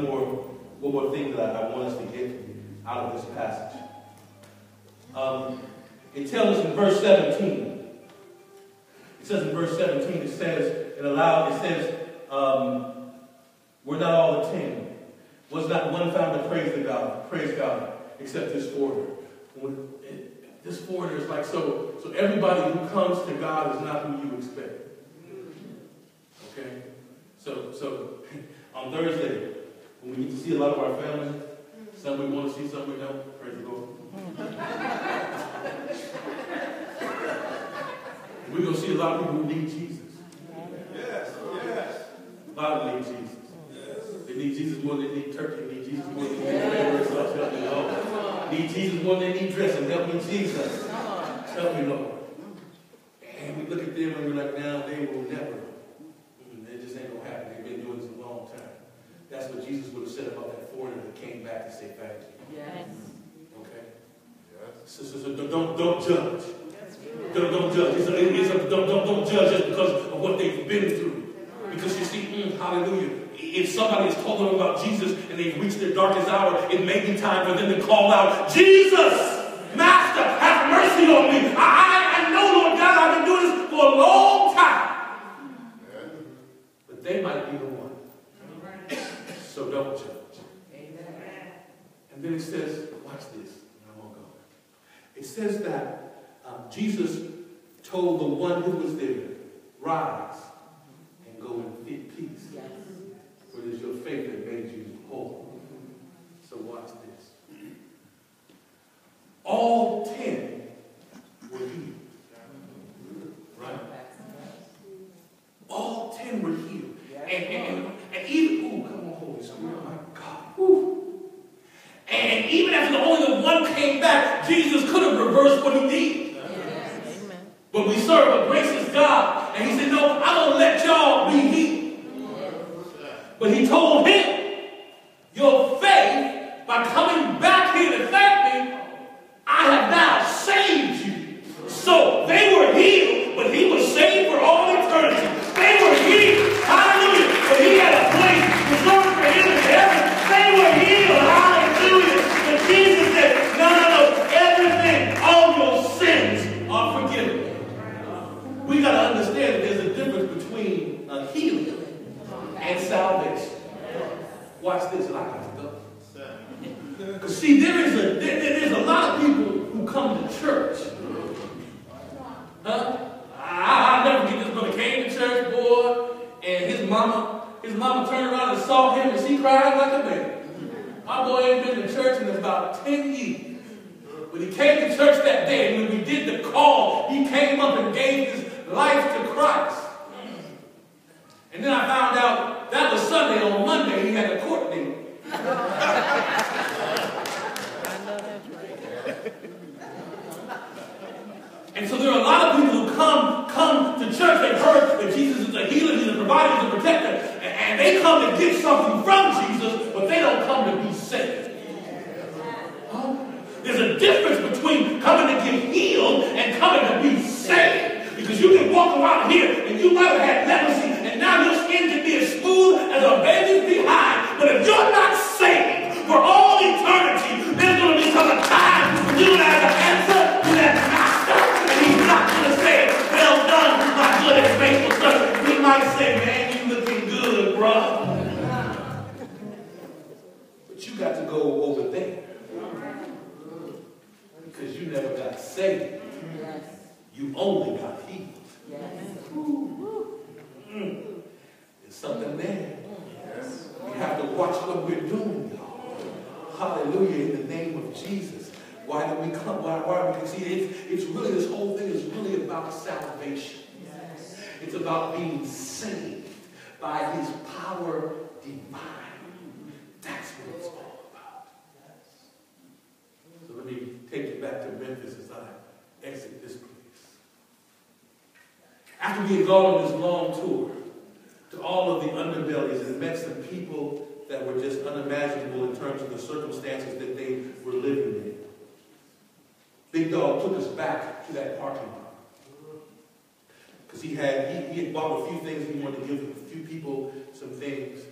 one more, one more thing that I, I want us to get out of this passage. Um, it tells us in verse 17. It says in verse 17, it says, it allowed, it says, um, we're not all the ten. Was not one found to praise the God, praise God, except this foreigner. It, this foreigner is like so. So everybody who comes to God is not who you expect. Okay. So so on Thursday see a lot of our family, some we want to see, some we don't. Praise the Lord. We're going to see a lot of people who need Jesus. Yes, yes. A lot of need Jesus. Yes. They need Jesus more than they need turkey. They need Jesus more than they need flavors. Help me, Lord. Need Jesus more than they need dressing. Help me, Jesus. Help me, Lord. And we look at them and we're like, now they will never. Mm, it just ain't going to happen. They've been doing this a long time. That's what Jesus would have said about that foreigner that came back to say thank you. Yes. Okay? Yes. So, so, so don't, don't judge. Don't, don't judge. It's a, it's a, don't, don't, don't judge just because of what they've been through. Because you see, mm, hallelujah. If somebody is talking about Jesus and they've reached their darkest hour, it may be time for them to call out, Jesus, Master, have mercy on me. I, I, I know, Lord God, I've been doing this for a long time. But they might be the one. So don't judge. And then it says, watch this. I won't go. It says that um, Jesus told the one who was there, rise and go in peace. Yes. For it is your faith that made you whole. So watch this. All ten were healed. Right? All ten were healed. And, and, and even, oh, come on, Holy Spirit, my God. Woo. And even after the only the one came back, Jesus could have reversed what he did. But we serve a gracious God. And he said, no, I'm going to let y'all be healed. But he told him, your faith, by coming back here to thank me, I have now saved you. So they were healed, but he was saved for all eternity. They were healed. Hallelujah. But he had a place reserved for him in heaven. They were healed. Hallelujah. But Jesus said, no, no, no. Everything, all your sins are forgiven. We got to understand that there's a difference between a healing and salvation. Watch this, and I got to go. Because see, there is a there, there's a lot of people who come to church. Huh? I, I never get this brother came to church, boy, and his mama, his mama turned around and saw him, and she cried like a baby. My boy ain't been to church in about 10 years. When he came to church that day, when we did the call, he came up and gave his life to Christ. And then I found out that was Sunday. On Monday, he had a court date. and so there are a lot of people who come come to church. They've heard that Jesus is a healer, he's a provider, he's a protector, and, they come to get something from Jesus, but they don't come to be saved. There's a difference between coming to get healed and coming to be saved. Because you can walk around here and you might have had leprosy a baby's behind. But if you're not saved by his power divine. That's what it's all about. So let me take you back to Memphis as I exit this place. After we had gone on this long tour to all of the underbellies and met some people that were just unimaginable in terms of the circumstances that they were living in, Big Dog took us back to that parking lot. Because he had he, he, had bought a few things he wanted to give a few people some things.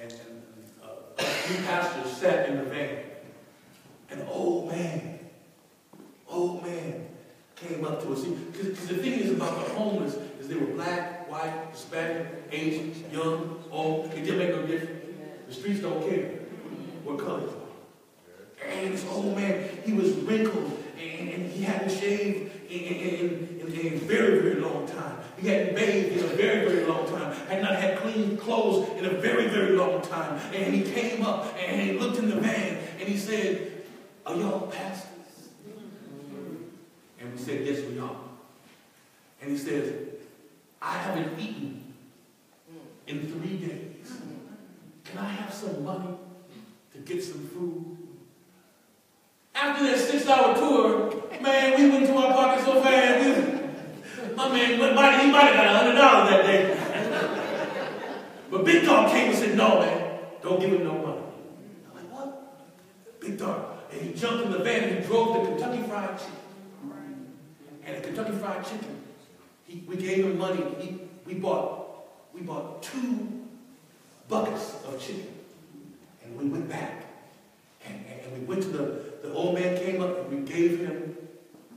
And, and uh, a few pastors sat in the van. an old man, old man came up to us. Because the thing is about the homeless is they were black, white, Hispanic, Asian, young, old. It didn't make no difference. The streets don't care what color you are. And this old man, he was wrinkled and, and he hadn't shaved in, in, in, in, a very, very long time. He hadn't bathed in a very, very long time. Had not had clean clothes in a very, very long time. And he came up and he looked in the van and he said, Are y'all pastors? And we said, Yes, we are. And he says, I haven't eaten in three days. Can I have some money to get some food? After that six-hour tour, man, we went to our pocket so fast. My man, he might have got a hundred dollars that day. but Big Dog came and said, "No, man, don't give him no money." I'm like, "What?" Big Dog, and he jumped in the van and he drove the Kentucky Fried Chicken. And the Kentucky Fried Chicken, he, we gave him money. He, we bought, we bought two buckets of chicken, and we went back, and, and, and we went to the the old man came up and we gave him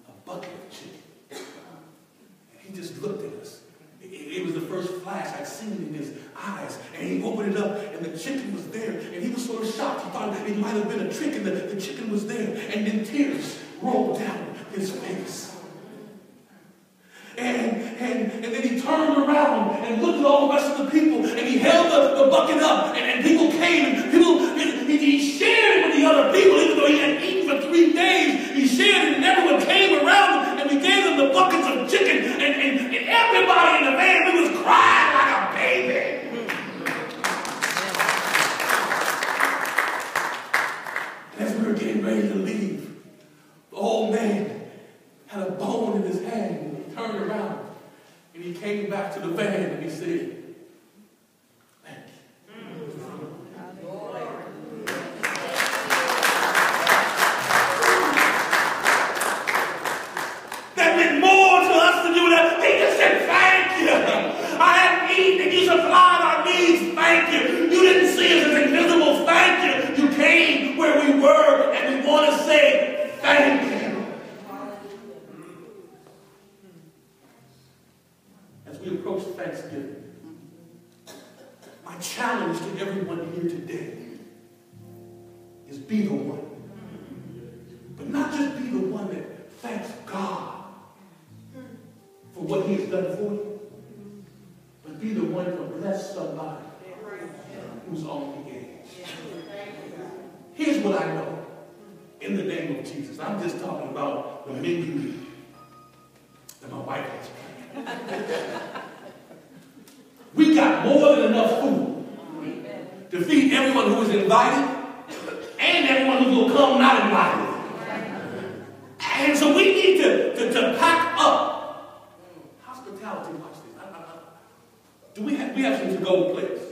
a bucket of chicken. And he just looked at us. It, it was the first flash I'd seen in his eyes. And he opened it up and the chicken was there. And he was sort of shocked. He thought it might have been a trick and the, the chicken was there. And then tears rolled down his face. And, and, and then he turned around and looked at all the rest of the people and he held the, the bucket up and, and people came and for what we have some to go plates?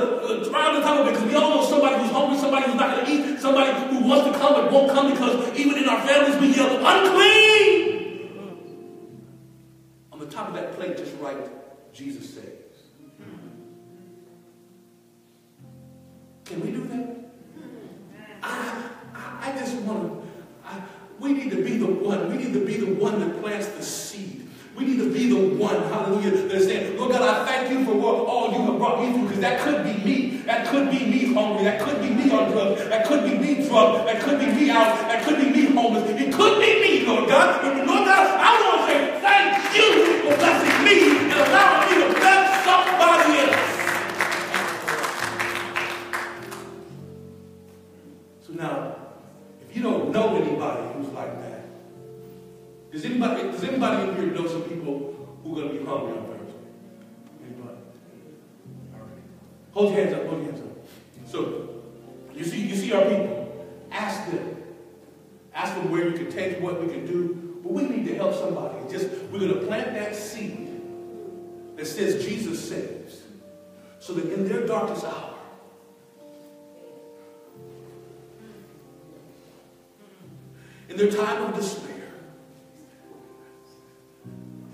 On the top of it, because we all know somebody who's hungry, somebody who's not going to eat, somebody who wants to come but won't come because even in our families we yell, unclean! On the top of that plate, just write, Jesus saves. Can we do that? I, I, I just want to, we need to be the one. We need to be the one that plants the seed. We need to be the one, hallelujah, that's saying, Lord God, I thank you for what all you have brought me through, because that could be me. That could be me hungry. That could be me on drugs. That could be me drunk. That could be me out. That could be me homeless. It could be me, Lord God. Lord God, I want to say thank you for blessing me and allowing does anybody, does anybody in here know some people who are going to be hungry on Thursday? Anybody? All right. Hold your hands up, hold your hands up. So, you see, you see our people, ask them. Ask them where we can take, what we can do. But we need to help somebody. Just we're going to plant that seed that says Jesus saves. So that in their darkest hour, in their time of despair,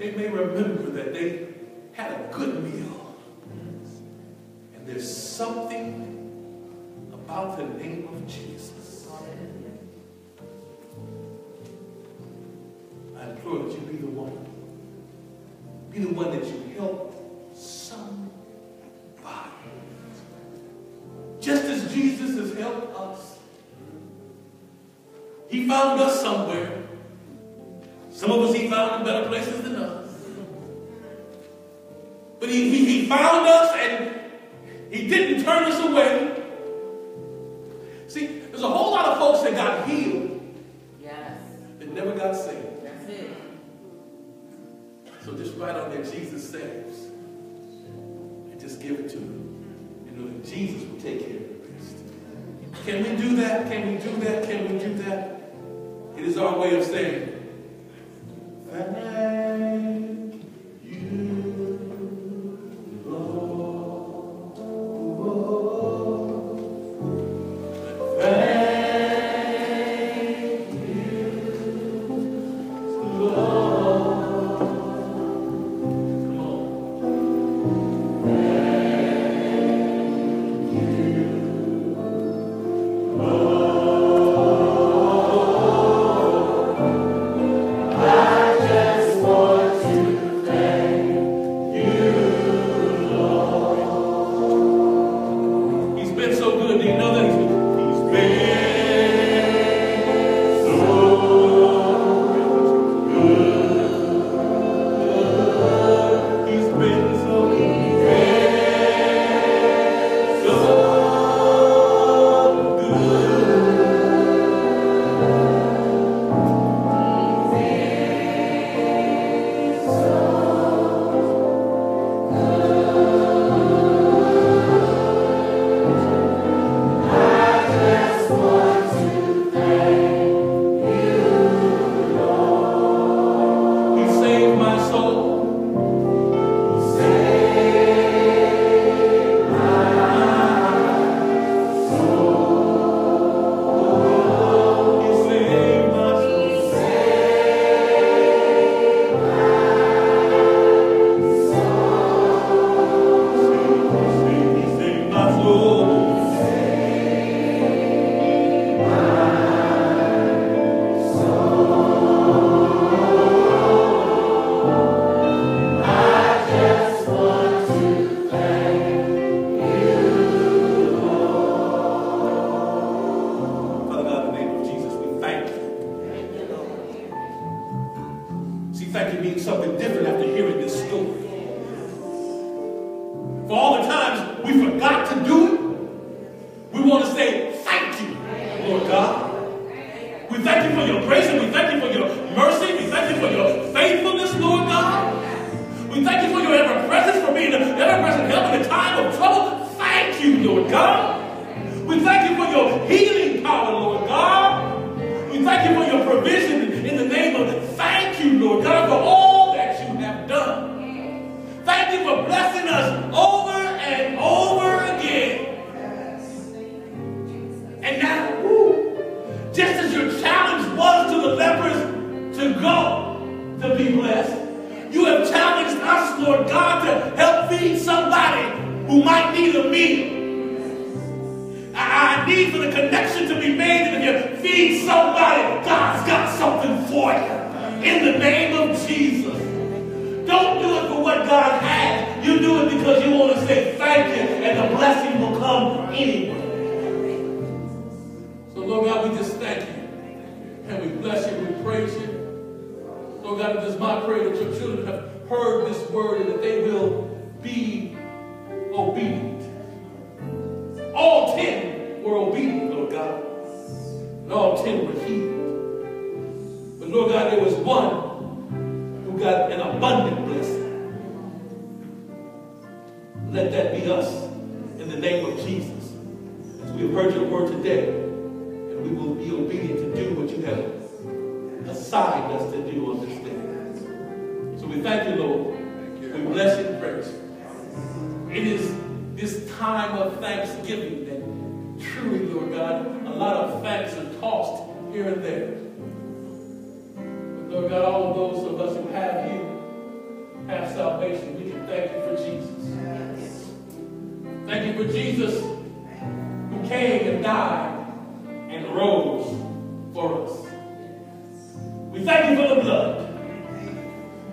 they may remember that they had a good meal. And there's something about the name of Jesus. I implore that you be the one. Be the one that you help somebody. Just as Jesus has helped us. He found us somewhere. Some of us he found in better places he, he, found us and he didn't turn us away. See, there's a whole lot of folks that got healed Yes. that never got saved. That's it. So just write on there, Jesus saves. And just give it to him. And know that Jesus will take care of the rest. Can we do that? Can we do that? Can we do that? It is our way of saying, Thank God, it is my prayer that your children have heard this word and that they will be obedient. All ten were obedient, Lord God. And all ten were healed. But Lord God, there was one who got an abundant blessing. Let that be us in the name of Jesus. As we have heard your word today, and we will be obedient to do what you have assigned us to do on this we thank you, Lord. We bless you and praise you. It is this time of thanksgiving that truly, Lord God, a lot of thanks are tossed here and there. But Lord God, all of those of us who have you have salvation. We can thank you for Jesus. Thank you for Jesus who came and died and rose for us. We thank you for the blood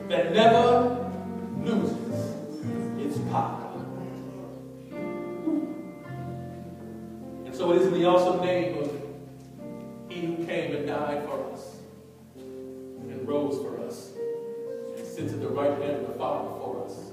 that never loses its power. And so it is in the awesome name of He who came and died for us and rose for us and sits at the right hand of the Father for us